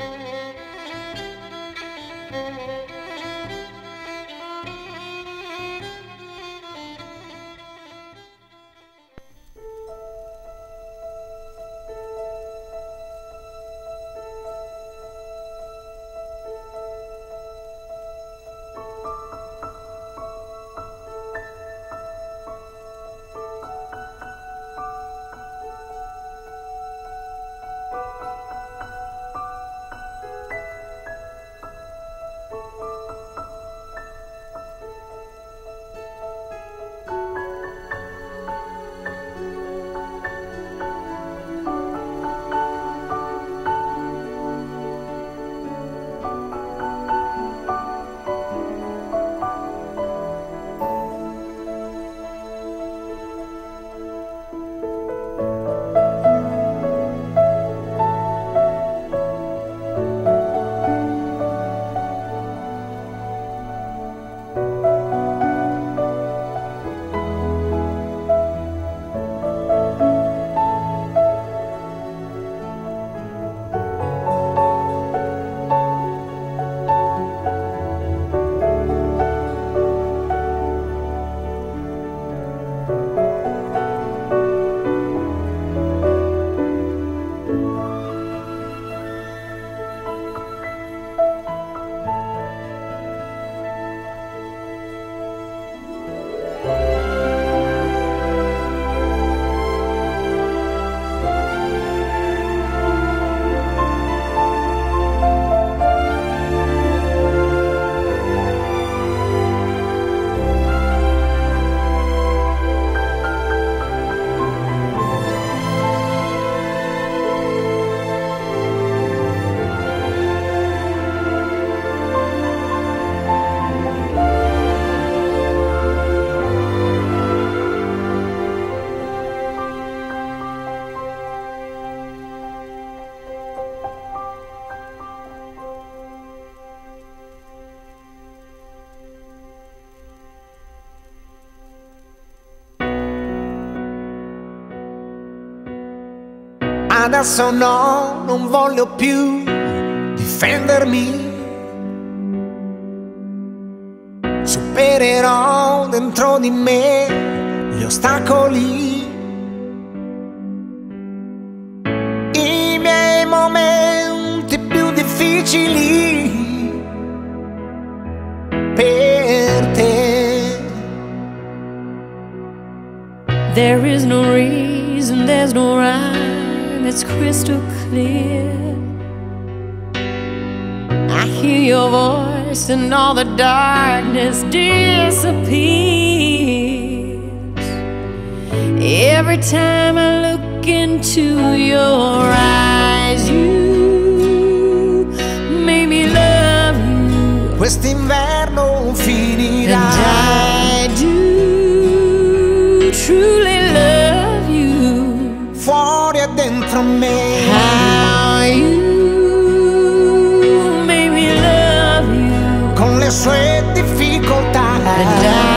Thank you. Adesso no, non voglio più difendermi. Supererò dentro di me gli ostacoli. I miei momenti più difficili per te. There is no reason, there's no rhyme, it's crystal clear. I hear your voice and all the darkness disappears. Every time I look into your Con le sue difficoltà.